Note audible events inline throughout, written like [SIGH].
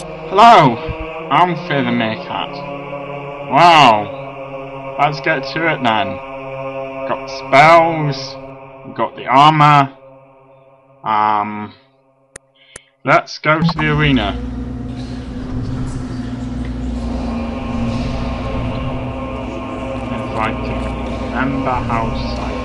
Hello, I'm Fear the Meerkat. Wow, let's get to it then. Got spells, got the armor. Um, let's go to the arena. Inviting member house site. Ooh,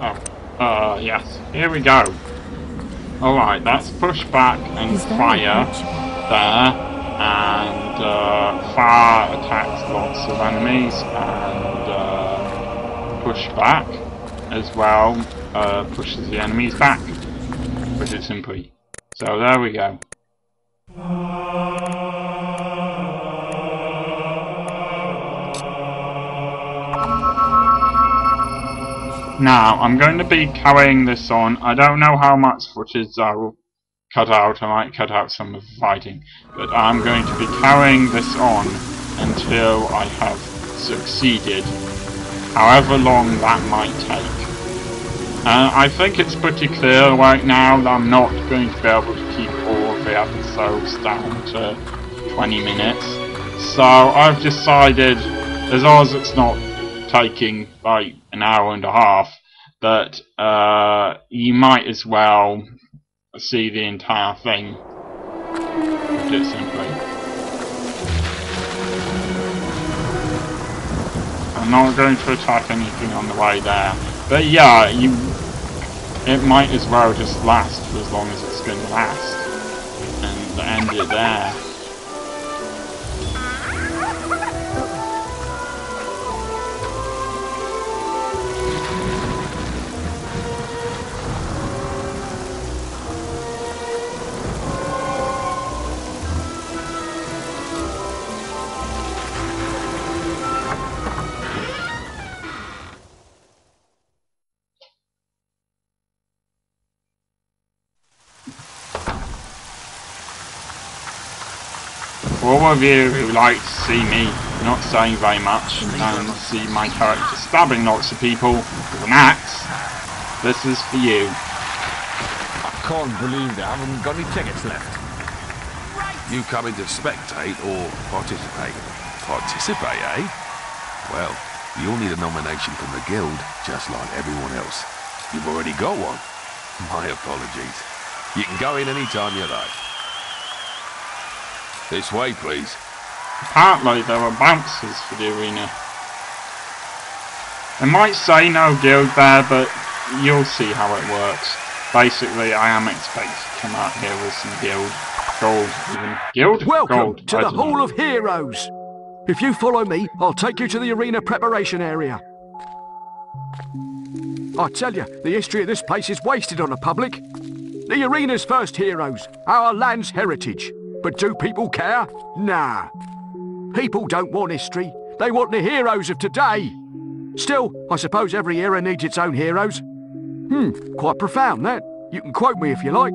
Oh, uh, yes. Here we go. Alright, let's push back and fire there. And uh, fire attacks lots of enemies and uh, push back as well. Uh, pushes the enemies back. It simply. So there we go. Now, I'm going to be carrying this on. I don't know how much footage I will cut out. I might cut out some of the fighting. But I'm going to be carrying this on until I have succeeded. However long that might take. Uh, I think it's pretty clear right now that I'm not going to be able to keep all of the episodes down to 20 minutes. So I've decided, as long as it's not taking like an hour and a half, that uh, you might as well see the entire thing. Put it simply. I'm not going to attack anything on the way there. But yeah, you it might as well just last for as long as it's going to last. And end it there. For of you who like to see me not saying very much and see my character stabbing lots of people with an axe, this is for you. I can't believe they haven't got any tickets left. You coming to spectate or participate? Participate, eh? Well, you'll need a nomination from the guild, just like everyone else. You've already got one. My apologies. You can go in any time you like. This way, please. Apparently there are bouncers for the arena. They might say no guild there, but you'll see how it works. Basically, I am expected to come out here with some guild. Gold, even. Guild? Welcome Gold. to I the don't know. Hall of Heroes. If you follow me, I'll take you to the arena preparation area. I tell you, the history of this place is wasted on the public. The arena's first heroes, our land's heritage. But do people care? Nah. People don't want history. They want the heroes of today. Still, I suppose every era needs its own heroes. Hmm, quite profound that. You can quote me if you like.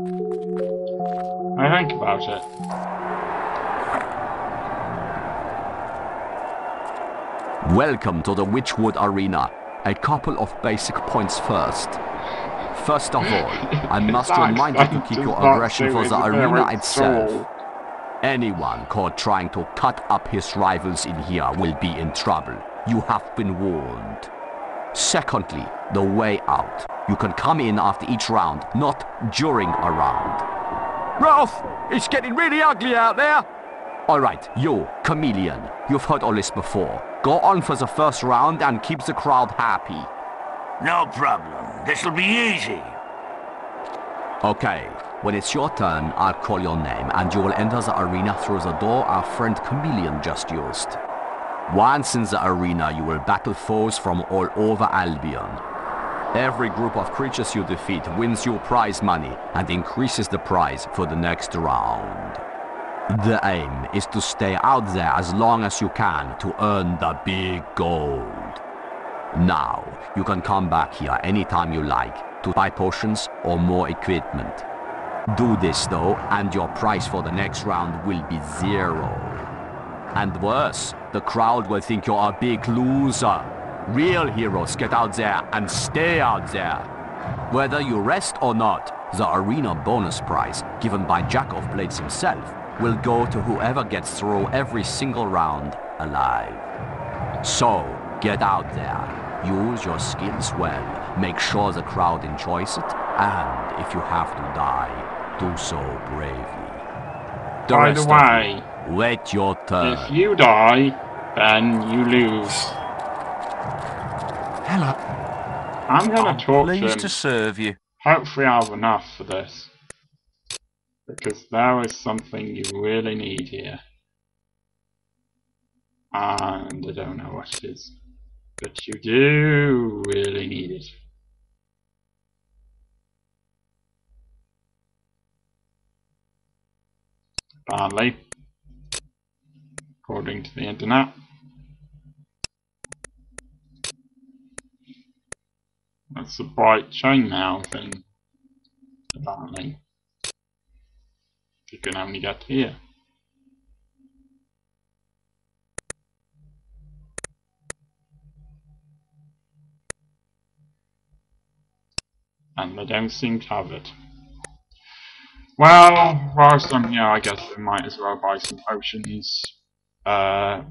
I think about it. Welcome to the Witchwood Arena. A couple of basic points first. First of all, I must [LAUGHS] remind you to keep your aggression for the arena very itself. Anyone caught trying to cut up his rivals in here will be in trouble. You have been warned. Secondly, the way out. You can come in after each round, not during a round. Ralph, it's getting really ugly out there. Alright, you, Chameleon. You've heard all this before. Go on for the first round and keep the crowd happy. No problem. This'll be easy. Okay, when it's your turn, I'll call your name and you will enter the arena through the door our friend Chameleon just used. Once in the arena, you will battle foes from all over Albion. Every group of creatures you defeat wins you prize money and increases the prize for the next round. The aim is to stay out there as long as you can to earn the big gold. Now, you can come back here anytime you like to buy potions or more equipment. Do this though, and your price for the next round will be zero. And worse, the crowd will think you're a big loser. Real heroes get out there and stay out there. Whether you rest or not, the arena bonus prize, given by Jack of Blades himself, will go to whoever gets through every single round alive. So, get out there, use your skills well, make sure the crowd enjoys it, and if you have to die, do so bravely. The By the way, you, wait your turn. if you die, then you lose. Hello. I'm gonna talk to Pleased him. to serve you. Hopefully I have enough for this. Because there is something you really need here. And I don't know what it is. But you do really need it. Apparently. According to the internet. That's a bright chainmail thing. Apparently. You can only get here. And they don't seem to have it. Well, whilst I'm here, I guess we might as well buy some potions. Uh,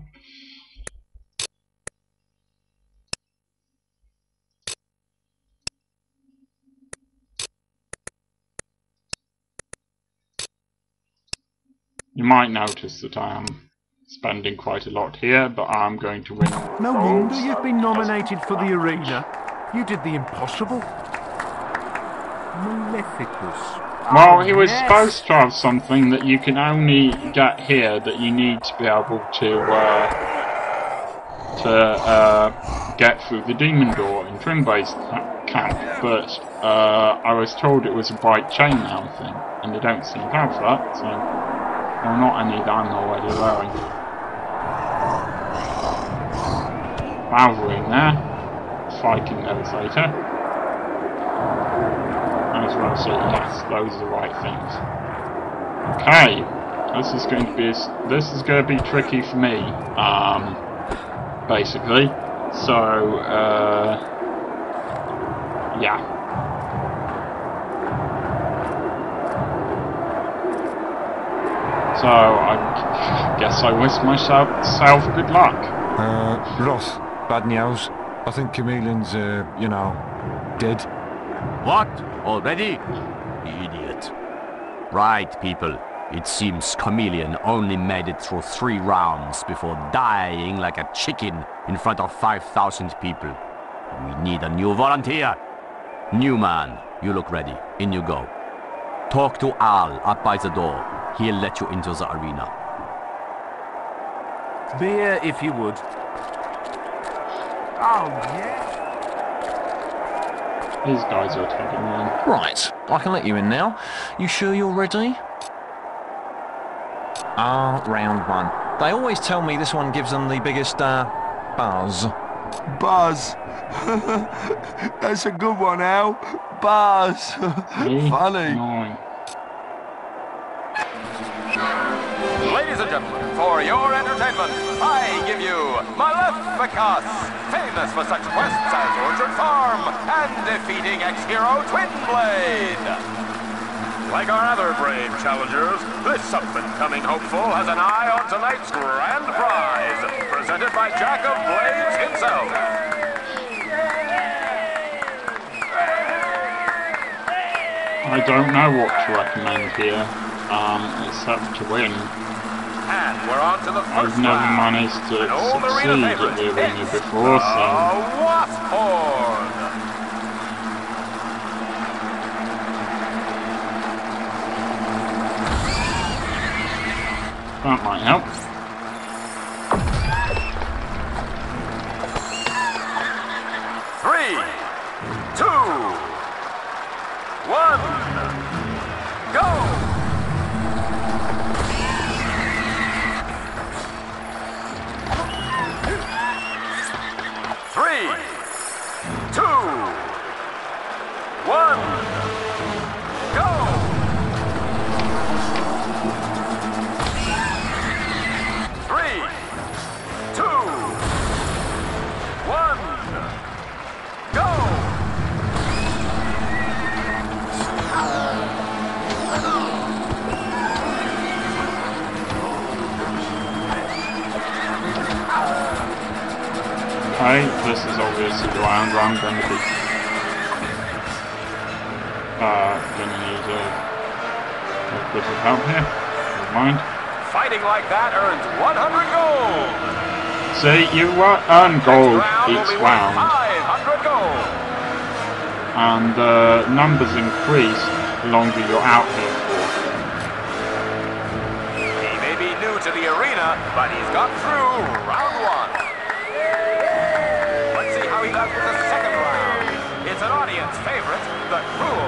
You might notice that I am spending quite a lot here, but I'm going to win. No wonder so you've been nominated for the arena. You did the impossible. Maleficus. Well, he was supposed to have something that you can only get here that you need to be able to uh, to uh, get through the demon door in Trimbay's ca- camp, but uh, I was told it was a bright chainmail thing, and they don't seem to have that, so well, not any that I'm already wearing. In there, fighting those later. Might as well say yes, those are the right things. Okay, this is going to be this is going to be tricky for me. Um, basically, so uh, yeah. So I guess I wish myself self good luck. Uh, Ross, bad news. I think Chameleon's, uh, you know, dead. What? Already? Idiot. Right, people. It seems Chameleon only made it through three rounds before dying like a chicken in front of 5,000 people. We need a new volunteer. New man, you look ready. In you go. Talk to Al up by the door. He'll let you into the arena. Beer, if you would. Oh, yes. These guys are taking me. Right, I can let you in now. You sure you're ready? Ah, round one. They always tell me this one gives them the biggest, uh, buzz. Buzz. [LAUGHS] That's a good one, Al. Buzz. [LAUGHS] See? Funny. I give you Maleficus, famous for such quests as Orchard Farm and defeating ex-hero Twinblade. Like our other brave challengers, this up-and-coming hopeful has an eye on tonight's grand prize, presented by Jack of Blades himself. I don't know what to recommend here, um, except to win. And we're on to the 1st I've never round. managed to succeed at the arena before, so that might help. Three, two, one, obviously the round where I'm going to be uh, gonna need a, a bit of help here. Never mind. Fighting like that earns 100 gold. See, you uh, earn gold round each round, gold. and the numbers increase the longer you're out here for. He may be new to the arena, but he's got through round one. The cruel,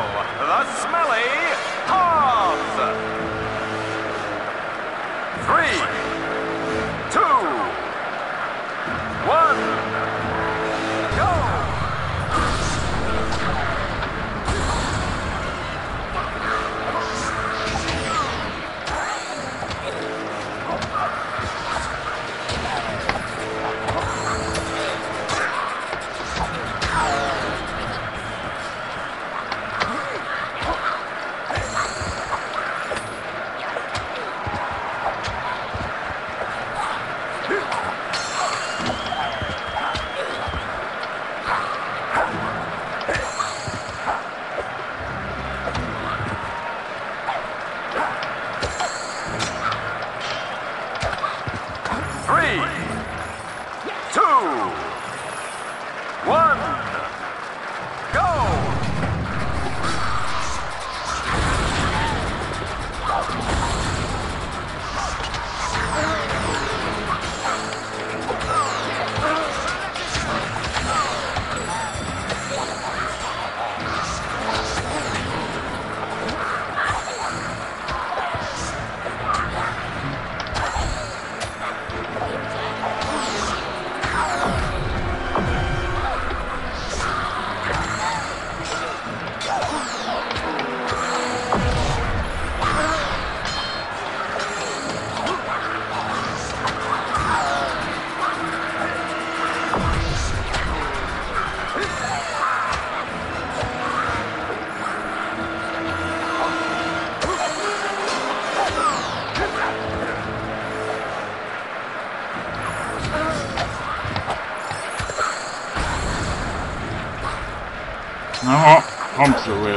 Oh, Hobbes are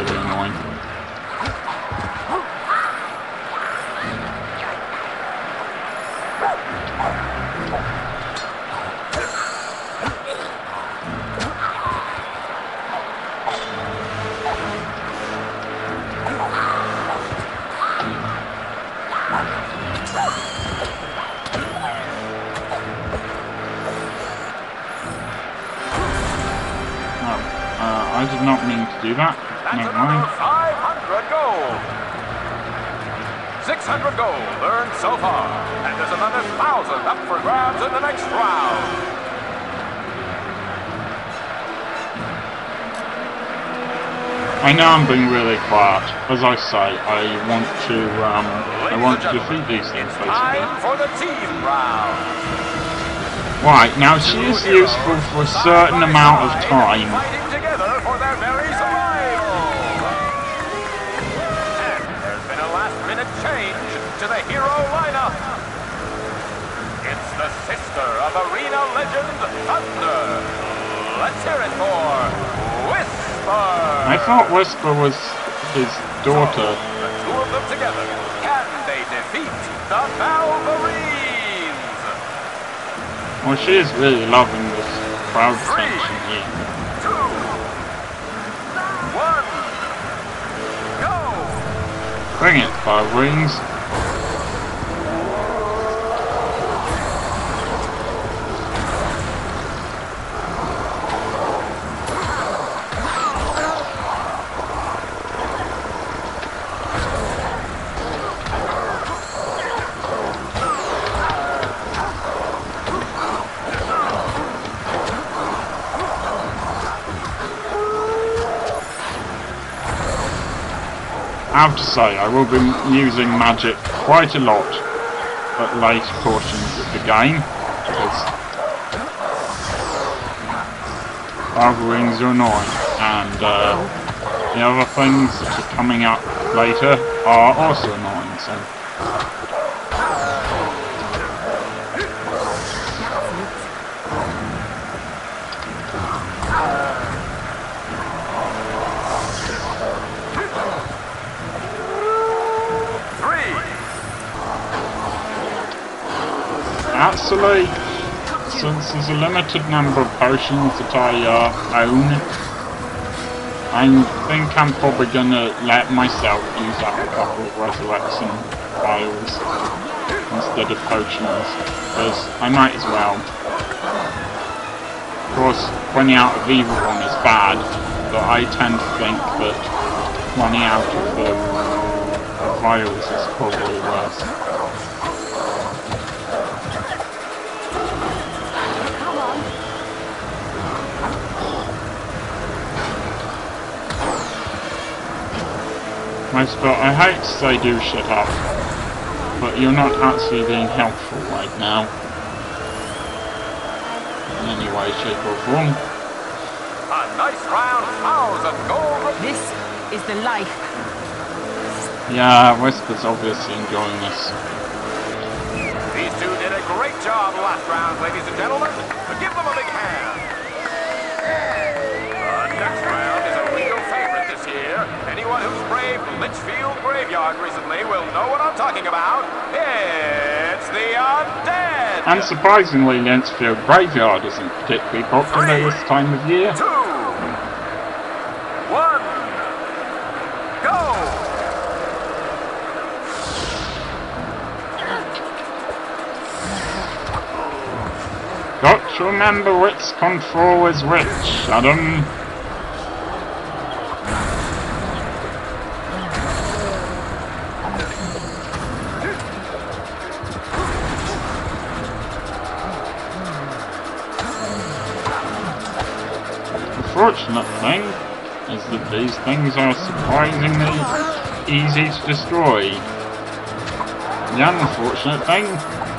in the next round. I know I'm being really quiet. As I say, I want to, um, I want to defeat these things, basically. for the team round. Right, now she is useful for a certain amount of time. Fighting together for their very survival. And there's been a last-minute change to the hero lineup. It's the sister of arena legend Thunder. Let's hear it for Whisper. I thought Whisper was his daughter. The two of them together. Can they defeat the Balverines? Well, she is really loving this crowd tension here. Two, one, go! Bring it, Five have to say, I will be using magic quite a lot at later portions of the game, because Wings are annoying, and uh, the other things that are coming up later are also annoying, so... Actually, since there's a limited number of potions that I uh, own, I think I'm probably gonna let myself use up a couple of resurrection vials instead of potions, because I might as well. Of course, running out of either one is bad, but I tend to think that running out of the vials is probably worse. Nice, but I hate to say do shut up, but you're not actually being helpful right now. In any way, shape or form. A nice round thousand gold. This is the life. Yeah, Whisper's obviously enjoying this. These two did a great job last round, ladies and gentlemen. Give them a big hand. Year. Anyone who's braved Lychfield Graveyard recently will know what I'm talking about. It's the Undead. Unsurprisingly, Lychfield Graveyard isn't particularly popular this time of year. Two. One. Go. Got to remember which control is which, Adam. Thing is that these things are surprisingly easy to destroy. The unfortunate thing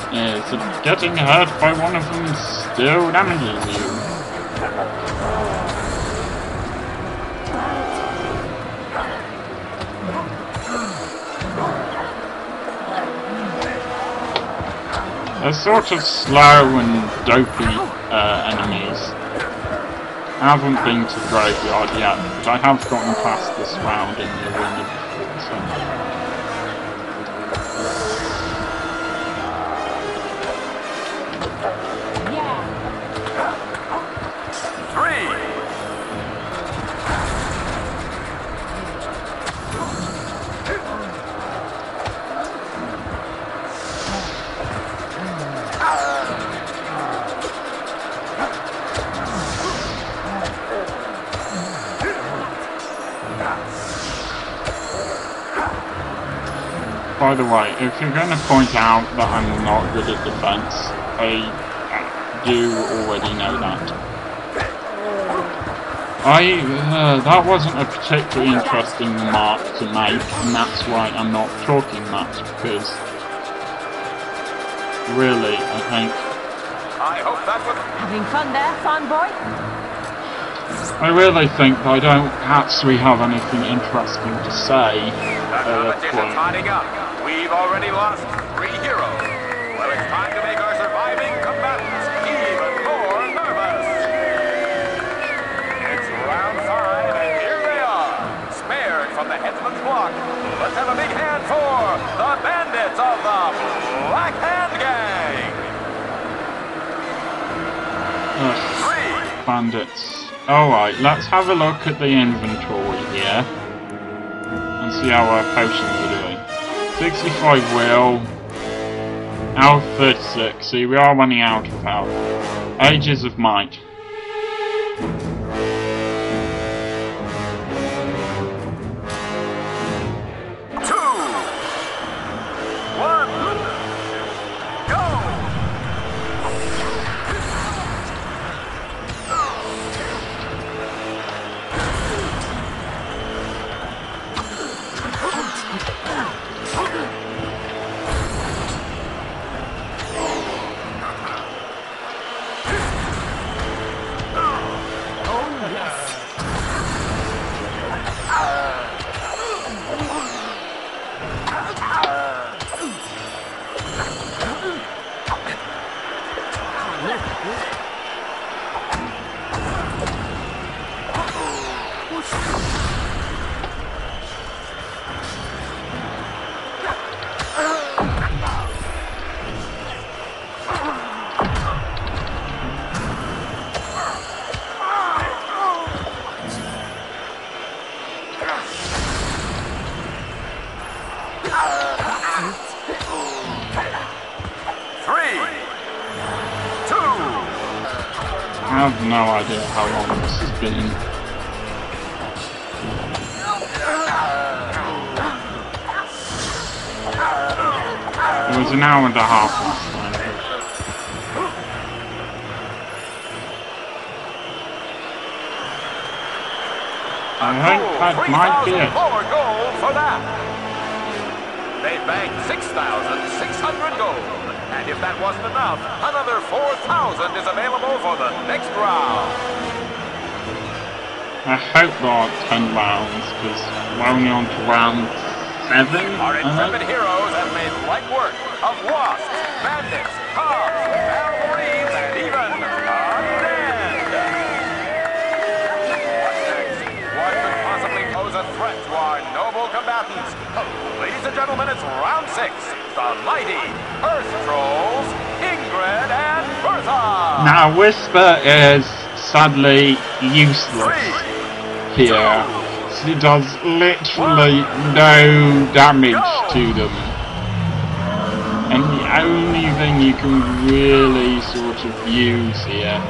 is that getting hurt by one of them still damages you. They're sort of slow and dopey uh, enemies. I haven't been to the graveyard yet, but I have gotten past this round in the arena before, so... By the way, if you're going to point out that I'm not good at defense, I do already know that. I, uh, that wasn't a particularly interesting remark to make, and that's why I'm not talking much, because really, I think, I hope that was. Having fun there, fun boy? I really think that I don't actually have anything interesting to say The at this point. We've already lost three heroes. Well, it's time to make our surviving combatants even more nervous. It's round five, and here they are. Spared from the headsman's block. Let's have a big hand for the bandits of the Black Hand Gang. Ugh, bandits. Alright, let's have a look at the inventory here. And see how our potions. 65 will. Health 36. See, we are running out of health. Ages of Might. Yeah. 10 rounds, because we're only on to round 7, Our intrepid uh-huh. heroes have made light work of wasps, bandits, cops, marines, and even undead. What's next? What could possibly pose a threat to our noble combatants? Ladies and gentlemen, it's round six. The mighty Earth Trolls, Ingrid and Bertha. Now, Whisper is sadly useless here. She does literally no damage to them. And the only thing you can really sort of use here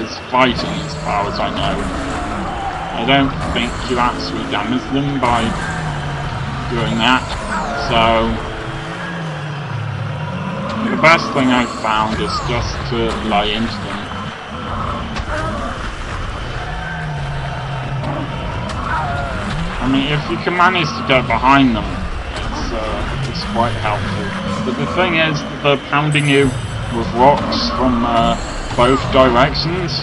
is fighting, as far as I know. I don't think you actually damage them by doing that, so the best thing I've found is just to lie into them. I mean, if you can manage to go behind them, it's, uh, it's quite helpful. But the thing is, they're pounding you with rocks from uh, both directions.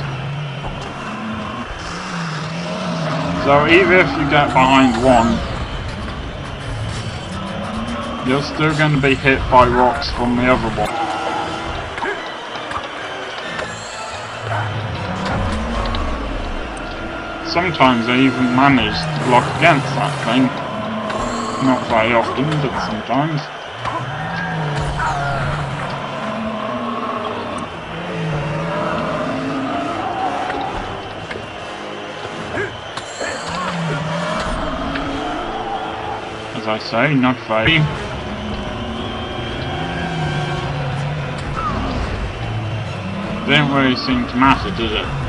So even if you get behind one, you're still going to be hit by rocks from the other one. Sometimes I even manage to block against that thing. Not very often, but sometimes. As I say, not very. Didn't really seem to matter, did it?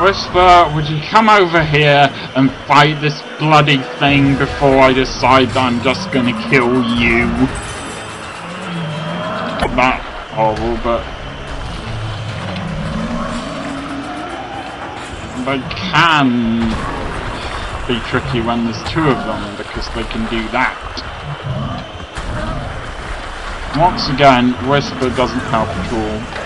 Whisper, would you come over here and fight this bloody thing before I decide that I'm just gonna kill you? That horrible, but they can be tricky when there's two of them because they can do that. Once again, Whisper doesn't help at all.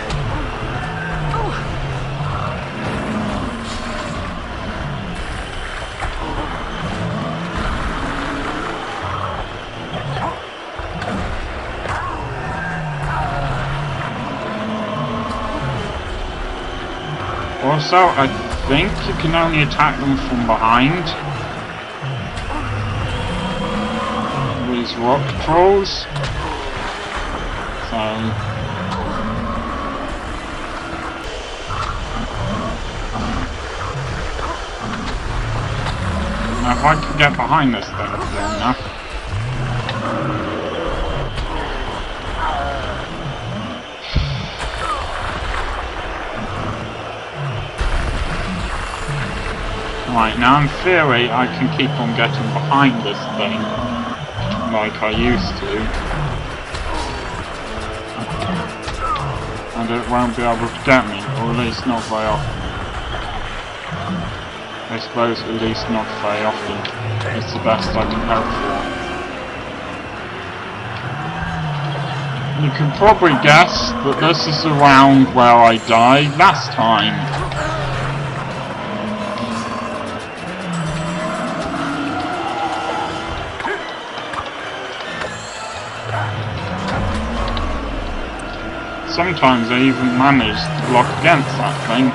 Also, I think you can only attack them from behind. These rock trolls. So... Now if I can get behind this thing enough... Right, now in theory I can keep on getting behind this thing like I used to. And it won't be able to get me, or at least not very often. I suppose at least not very often. It's the best I can hope for. You can probably guess that this is the round where I died last time. Sometimes I even manage to block against that thing.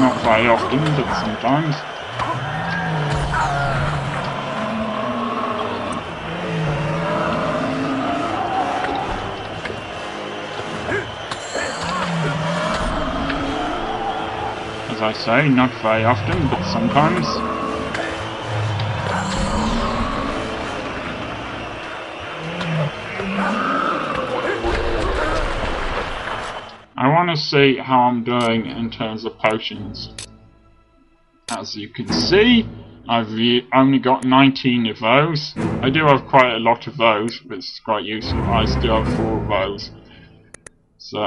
Not very often, but sometimes. As I say, not very often, but sometimes. I want to see how I'm doing in terms of potions. As you can see, I've only got 19 of those. I do have quite a lot of those, which is quite useful. I still have 4 of those. So,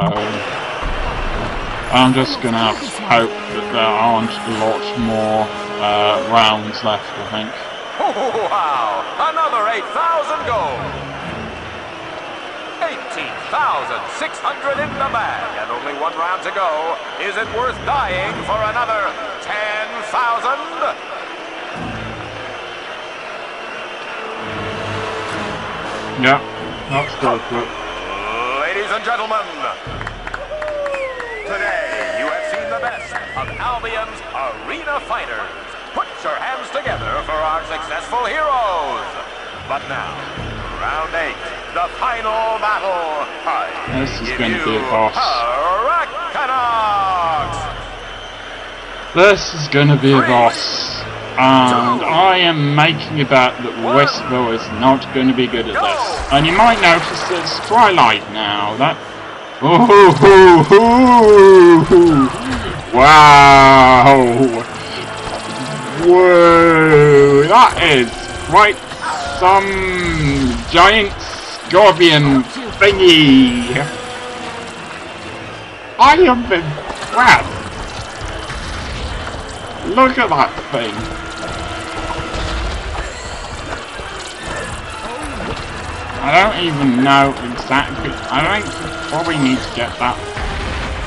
I'm just gonna have to hope that there aren't a lot more uh, rounds left, I think. Oh, wow! Another 8,000 gold! 18,600 in the bag, and only one round to go. Is it worth dying for another 10,000? Yeah, that's good, good. Ladies and gentlemen, today you have seen the best of Albion's arena fighters. Put your hands together for our successful heroes. But now, round eight, the final battle. I This is going to be a boss. This is going to be a boss. And I am making a bet that Westville is not going to be good at this. And you might notice that it's Twilight now. That. Ooh, hoo, hoo, hoo. Wow! Whoa! That is quite some giant scorpion thingy. I have been impressed. Look at that thing. I don't even know exactly. I think we probably need to get that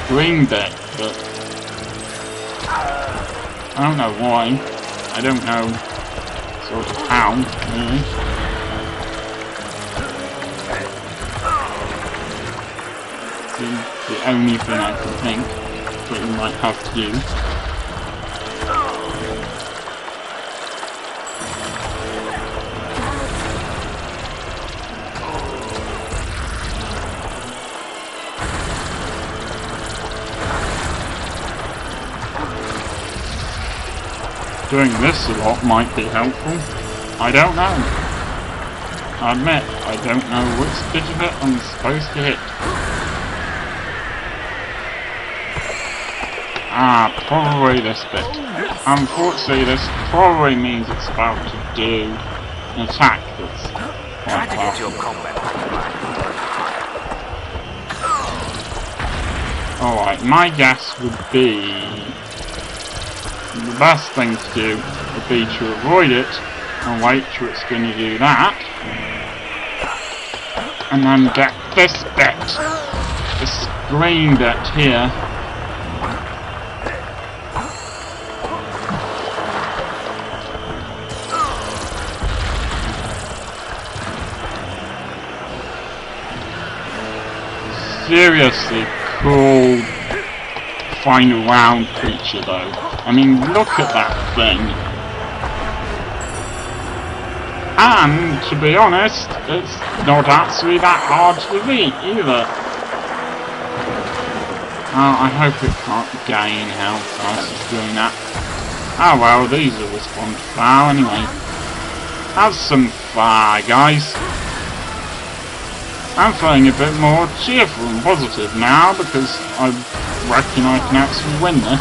green bit, but I don't know why. I don't know sort of how, really. The, only thing I can think that we might have to do. Doing this a lot might be helpful. I don't know. I admit, I don't know which bit of it I'm supposed to hit. Ah, probably this bit. Unfortunately, this probably means it's about to do an attack that's quite to get your powerful. combat. Alright, my guess would be... The best thing to do would be to avoid it and wait till it's going to do that. And then get this bit. This green bit here. Seriously cool final round creature though. I mean, look at that thing. And, to be honest, it's not actually that hard to defeat either. Oh, I hope it can't gain health whilst it's doing that. Oh well, these will respond to fire anyway. Have some fire, guys. I'm feeling a bit more cheerful and positive now because I reckon I can actually win this.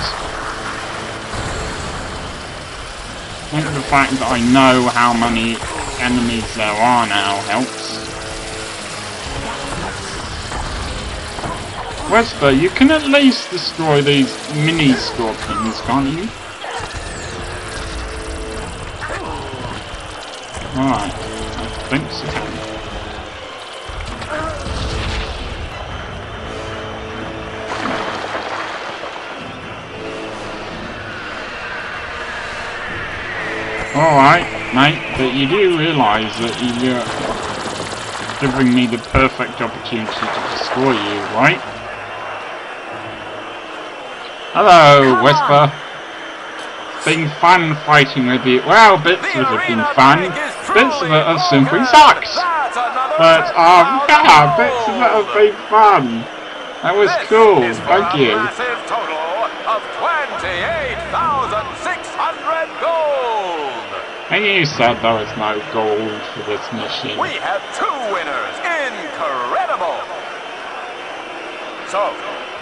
I think the fact that I know how many enemies there are now helps. Whisper, you can at least destroy these mini scorpions, can't you? Alright, I think so. Alright, mate, but you do realise that you're giving me the perfect opportunity to destroy you, right? Hello, Come Whisper. Been fun fighting with you. Well, bits of it have been fun. Bits of it have simply sucked. But, um, yeah, bits of it have been fun. That was cool. Thank you. And you said there was no gold for this mission. We have two winners. Incredible. So,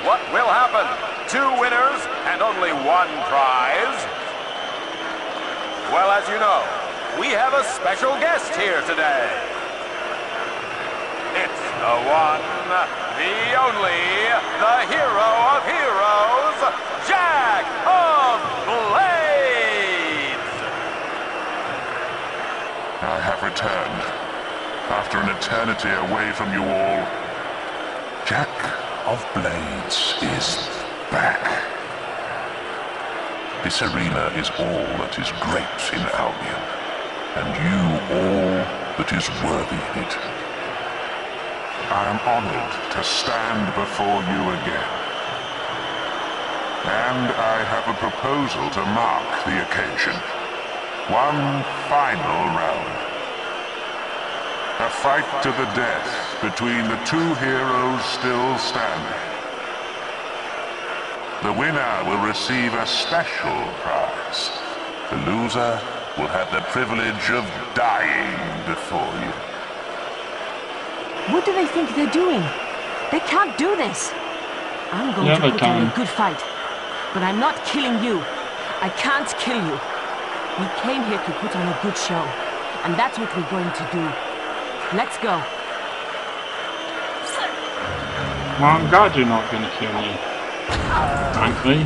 what will happen? Two winners and only one prize? Well, as you know, we have a special guest here today. It's the one, the only, the hero of heroes, Jack of Blades! I have returned. After an eternity away from you all, Jack of Blades is back. This arena is all that is great in Albion, and you all that is worthy in it. I am honored to stand before you again. And I have a proposal to mark the occasion. One final round. A fight to the death between the two heroes still standing. The winner will receive a special prize. The loser will have the privilege of dying before you. What do they think they're doing? They can't do this. I'm going Yeah, to they put on a good fight. But I'm not killing you. I can't kill you. We came here to put on a good show. And that's what we're going to do. Let's go. Well, I'm glad you're not going to kill me. Frankly.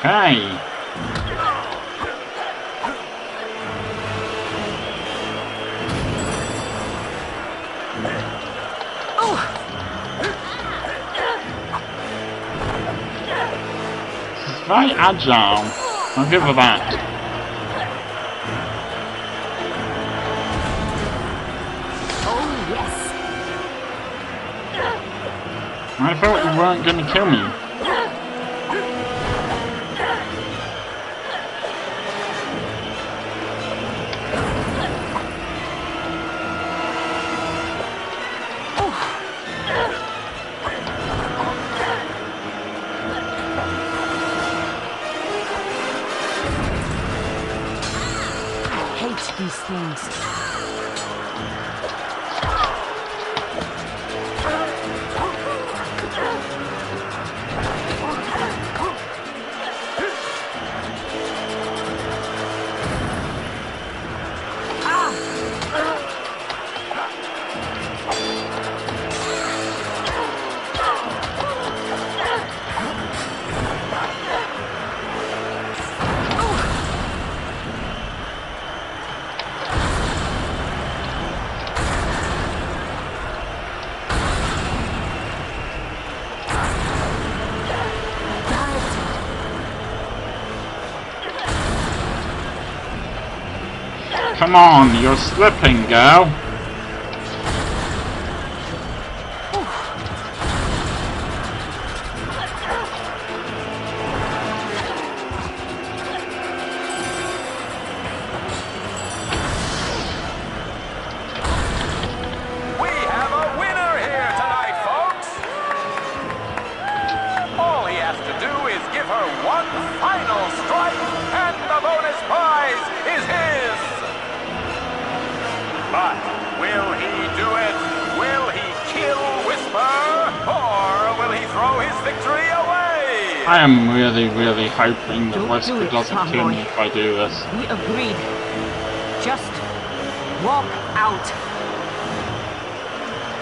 Okay. She's very agile. I'll give her that. Oh, yes. I thought you weren't going to kill me. Come on, you're slipping, girl. Hoping that Don't Whisper do it, doesn't kill me if I do this. We agreed. Just walk out.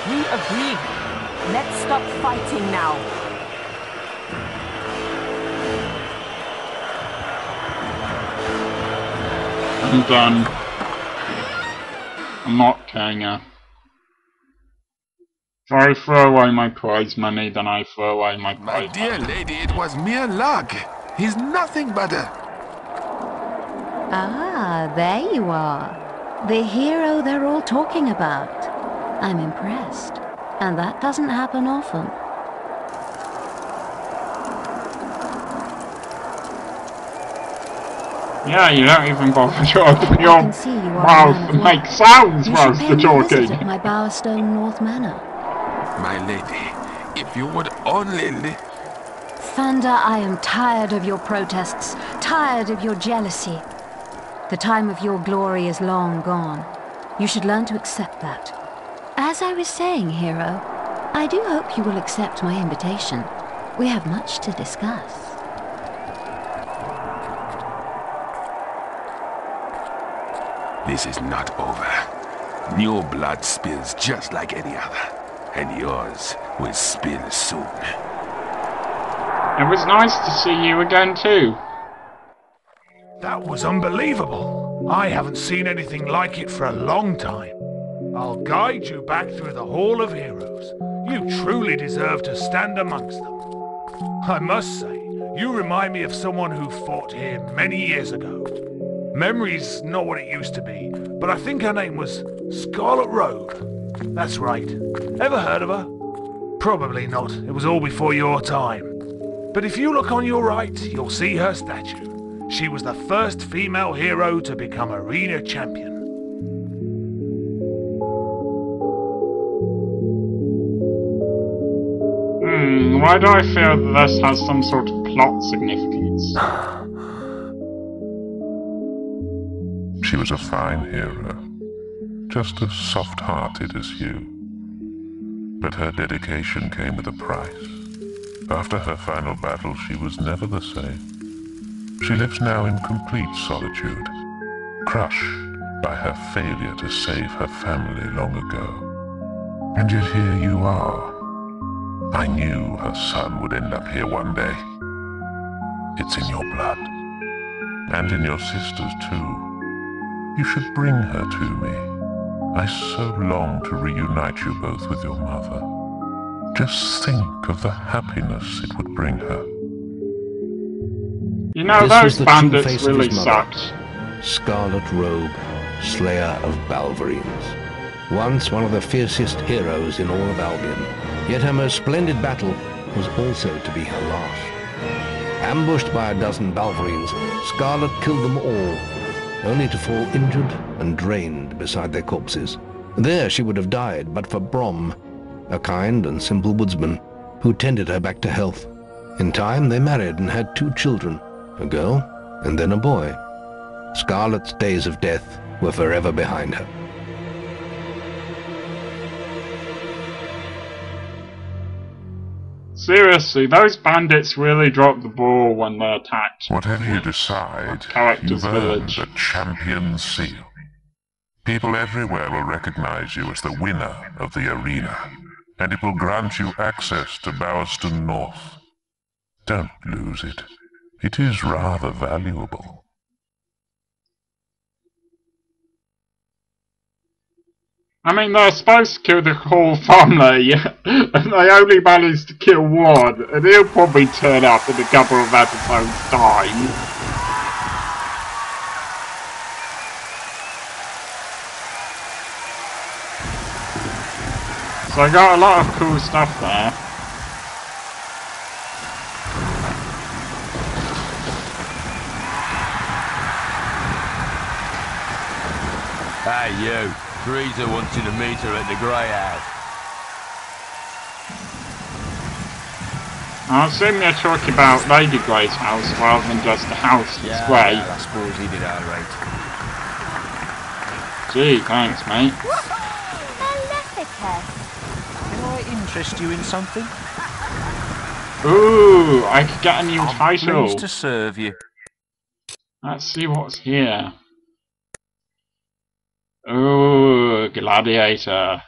We agreed. Let's stop fighting now. I'm done. I'm not Kanga. If I throw away my prize money, then I throw away my My prize dear lady, it was mere luck. He's nothing but a... Ah, there you are. The hero they're all talking about. I'm impressed. And that doesn't happen often. Yeah, you don't even bother to open your see you mouth and make sounds You should whilst pay you're me a visit talking. at my Bowerstone North Manor. My lady, if you would only li- Thunder, I am tired of your protests, tired of your jealousy. The time of your glory is long gone. You should learn to accept that. As I was saying, hero, I do hope you will accept my invitation. We have much to discuss. This is not over. Your blood spills just like any other. And yours will spill soon. It was nice to see you again too. That was unbelievable. I haven't seen anything like it for a long time. I'll guide you back through the Hall of Heroes. You truly deserve to stand amongst them. I must say, you remind me of someone who fought here many years ago. Memory's not what it used to be, but I think her name was Scarlet Robe. That's right. Ever heard of her? Probably not. It was all before your time. But if you look on your right, you'll see her statue. She was the first female hero to become arena champion. Hmm, why do I feel that this has some sort of plot significance? [SIGHS] She was a fine hero, just as soft-hearted as you. But her dedication came with a price. After her final battle, she was never the same. She lives now in complete solitude, crushed by her failure to save her family long ago. And yet here you are. I knew her son would end up here one day. It's in your blood. And in your sister's too. You should bring her to me. I so long to reunite you both with your mother. Just think of the happiness it would bring her. You know, This those was the true bandits of really his sucked. Scarlet Robe, Slayer of Balverines. Once one of the fiercest heroes in all of Albion. Yet her most splendid battle was also to be her last. Ambushed by a dozen Balverines, Scarlet killed them all, only to fall injured and drained beside their corpses. There she would have died but for Brom, a kind and simple woodsman who tended her back to health. In time they married and had two children, a girl and then a boy. Scarlet's days of death were forever behind her. Seriously, those bandits really dropped the ball when they attacked. Whatever you decide, Characters you've earned Village. the champion seal. People everywhere will recognize you as the winner of the arena, and it will grant you access to Bowerstone North. Don't lose it. It is rather valuable. I mean, they're supposed to kill the whole family, [LAUGHS] and they only managed to kill one, and he'll probably turn up in a couple of episodes' time. So I got a lot of cool stuff there. Hey, you. Theresa wants you to meet her at the Grey House. I assume you're talking about Lady Grey's house rather than just the house that's Yeah, grey. I suppose he did alright. Gee, thanks, mate. Can I interest you in something? Ooh, I could get a new I'm title. pleased to serve you. Let's see what's here. Ooh, Gladiator.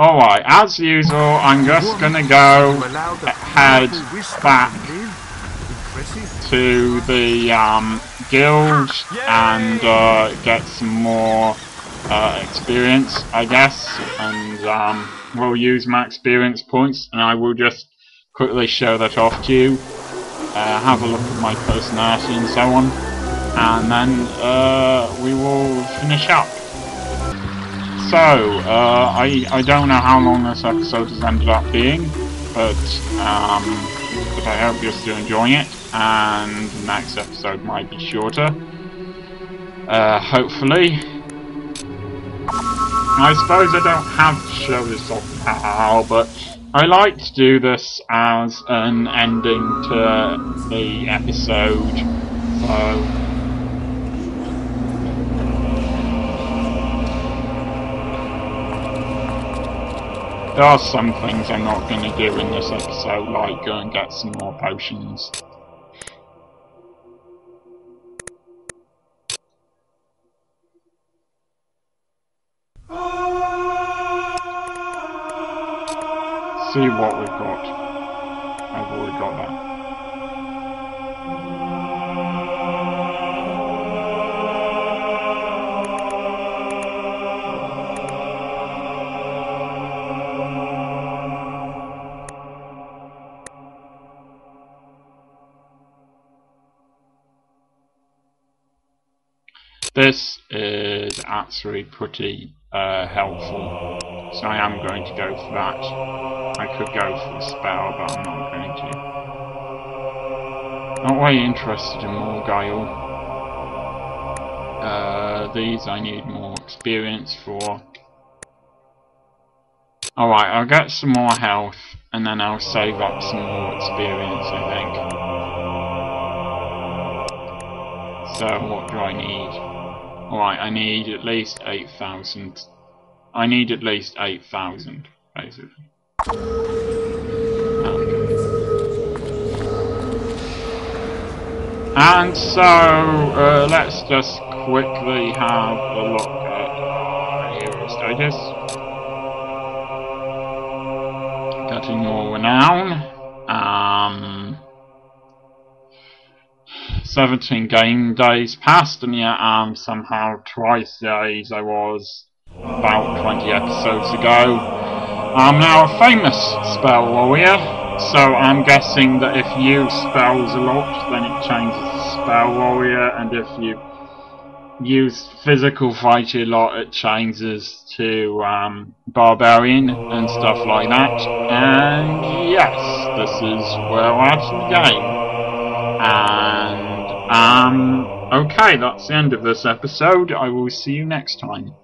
Alright, as usual, I'm just gonna go head back to the um, guild and uh, get some more uh, experience, I guess, and um, we'll use my experience points, and I will just quickly show that off to you. Uh, have a look at my personality and so on. and then uh, we will finish up. So, uh, I, I don't know how long this episode has ended up being, but, um, but I hope you're still enjoying it, and the next episode might be shorter. Uh, hopefully. I suppose I don't have to show this off now, but I like to do this as an ending to the episode, so... There are some things I'm not going to do in this episode, like go and get some more potions. See what we've got. I've already got that. This is actually pretty uh, helpful, so I am going to go for that. I could go for the spell, but I'm not going to. Not really interested in more guile. Uh, these I need more experience for. Alright, I'll get some more health, and then I'll save up some more experience, I think. So, what do I need? Alright, I need at least 8,000. I need at least 8,000, basically. And so, uh, let's just quickly have a look at hero status. Getting more renown. Um, 17 game days passed and yet I'm somehow twice the age I was about 20 episodes ago. I'm now a famous spell warrior, so I'm guessing that if you spells a lot, then it changes to spell warrior, and if you use physical fight a lot, it changes to um, barbarian and stuff like that. And yes, this is where we're at in the game. And um, okay, that's the end of this episode. I will see you next time.